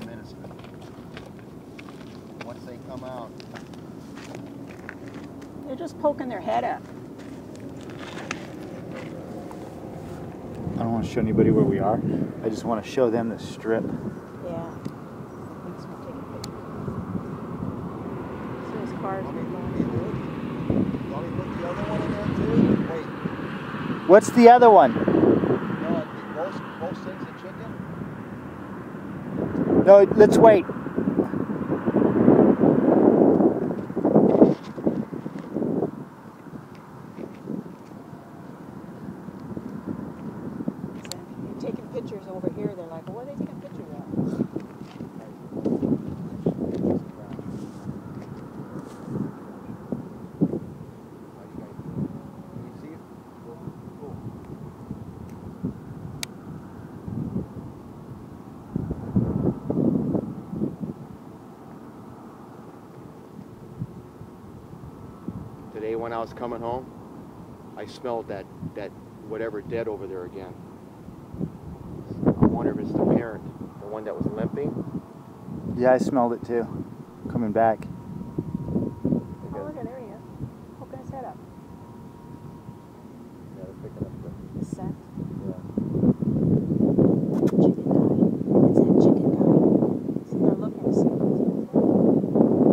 Alpha Minister. Once they come out, They're just poking their head up. I don't want to show anybody where we are. I just want to show them the strip. Yeah. Thanks for taking pictures. So his cars want are me, going. want me to put the other one in there too? Wait, What's the other one? no, the, both, both things of chicken? No, let's wait. So you're taking pictures over here. They're like, what are they taking pictures of? How you guys doing? Can you see it? Cool. Cool. Today when I was coming home, I smelled that, that whatever dead over there again. I wonder if it's the parent, the one that was limping. Yeah, I smelled it too. Coming back. Oh, look at there he is. Poking his head up. Yeah, they're picking up the, The scent. yeah. Chicken guy. It's that chicken guy. See, they're looking to see what's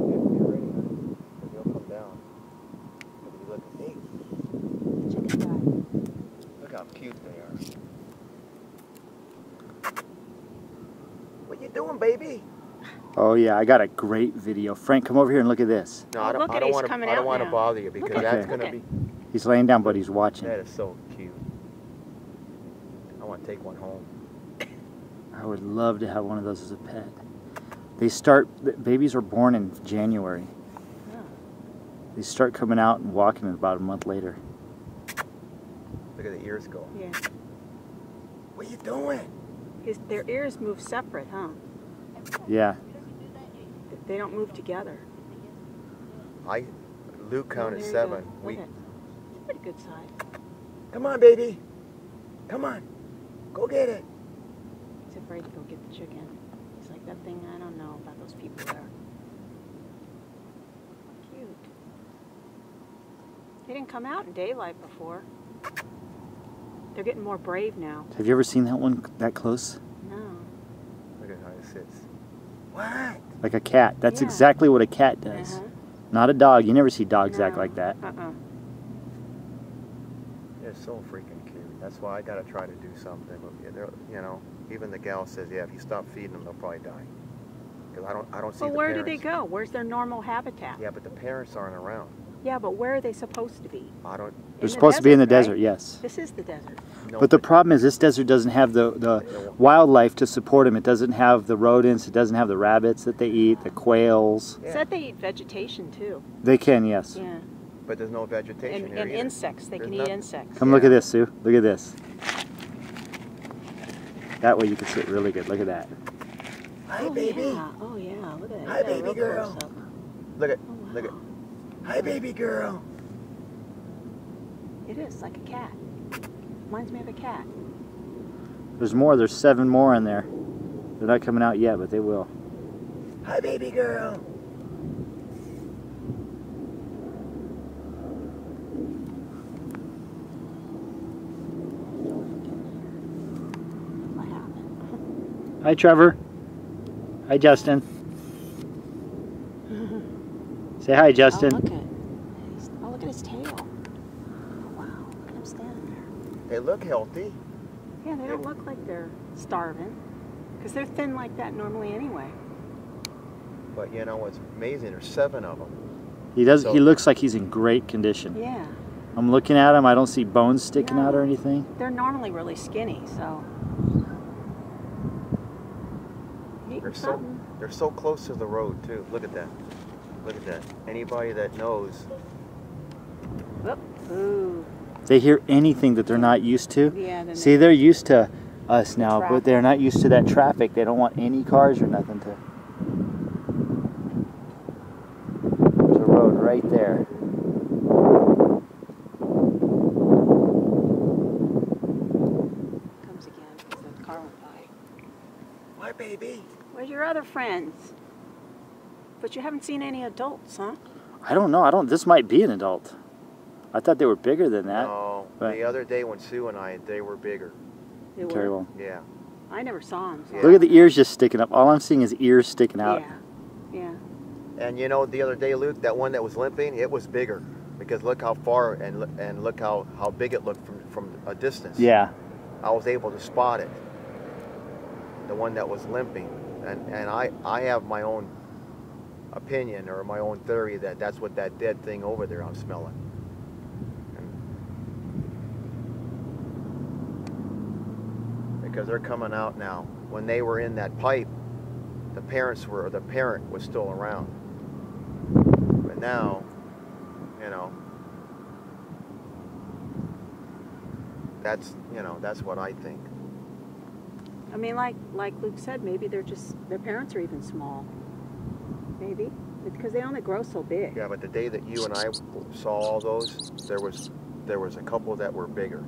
Get, get ready, honey, 'cause they'll come down. They'll be looking, hey, in there. Chicken guy. look how cute they are. What you doing, baby? Oh yeah, I got a great video. Frank, come over here and look at this. No, I don't, I don't want to. I don't want to bother you because at that's him, gonna be. He's laying down, but he's watching. That is so cute. I want to take one home. I would love to have one of those as a pet. They start. Babies are born in January. Oh. They start coming out and walking about a month later. Look at the ears go. Yeah. What are you doing? His, their ears move separate, huh? Yeah. They don't move together. I, Luke counted there seven. go. We. Look at- it's Pretty good size. Come on, baby. Come on. Go get it. He's afraid to go get the chicken. He's like, that thing, I don't know about those people there. Cute. They didn't come out in daylight before. They're getting more brave now. Have you ever seen that one that close? No. Look at how it sits. What? Like a cat. That's Yeah. exactly what a cat does. Uh-huh. Not a dog. You never see dogs act like that. Uh-uh. They're so freaking cute. That's why I gotta try to do something. But yeah, they're, you know, even the gal says, yeah, if you stop feeding them, they'll probably die. Because I don't, I don't see Well, the where do they go? Where's their normal habitat? Yeah, but the parents aren't around. Yeah, but where are they supposed to be? I don't. They're the supposed to be in the desert, desert, yes. This is the desert. know, But the problem is this desert doesn't have the, the the- wildlife to support them. It doesn't have the rodents. It doesn't have the rabbits that they eat, the quails. Yeah. Said they eat vegetation too. They can, yes. Yeah. But there's no vegetation And, here and either. insects. They There's can eat insects. Come look at this, Sue. Look at this. That way you can sit really good. Look at that. Hi, oh, baby. Yeah. Oh, yeah. Look at that. Hi, Look at that baby girl. Look at, Oh, look at. Wow. Hi, baby girl. It is like a cat. Reminds me of a cat. There's more. There's seven more in there. They're not coming out yet, but they will. Hi, baby girl. Hi, Trevor. Hi, Justin. Say hi, oh, Justin. Oh, look at. he's- Oh, look at his tail. Oh, wow. Look at him standing They look healthy. Yeah, they don't look like they're starving. Because they're thin like that normally anyway. But you know what's amazing? There's seven of them. He does. So- He looks like he's in great condition. Yeah. I'm looking at him. I don't see bones sticking out or anything. They're normally really skinny, so. Eating They're so they're so close to the road too. Look at that. Look at that. Anybody that knows, Whoop. Ooh. They hear anything that they're not used to. Yeah. Then See, they're used to us now, Traffic. but they're not used to that traffic. They don't want any cars or nothing to. There's a road right there. comes again the car went by. why baby. Where's your other friends? But you haven't seen any adults, huh? I don't know. I don't. This might be an adult. I thought they were bigger than that. No, Right. the other day when Sue and I, they were bigger. They were. Very well. Yeah. I never saw them. So. Yeah. Look at the ears just sticking up. All I'm seeing is ears sticking out. Yeah. Yeah. And you know, the other day, Luke, that one that was limping, it was bigger because look how far and look- and look how how big it looked from from a distance. Yeah. I was able to spot it. The one that was limping, and and I I have my own opinion or my own theory that that's what that dead thing over there I'm smelling. Because they're coming out now. When they were in that pipe, the parents were the parent was still around. But now, you know, that's you know that's what I think. I mean, like like Luke said, maybe they're just their parents are even small. Maybe because they only grow so big. Yeah, but the day that you and I saw all those, there was there was a couple that were bigger.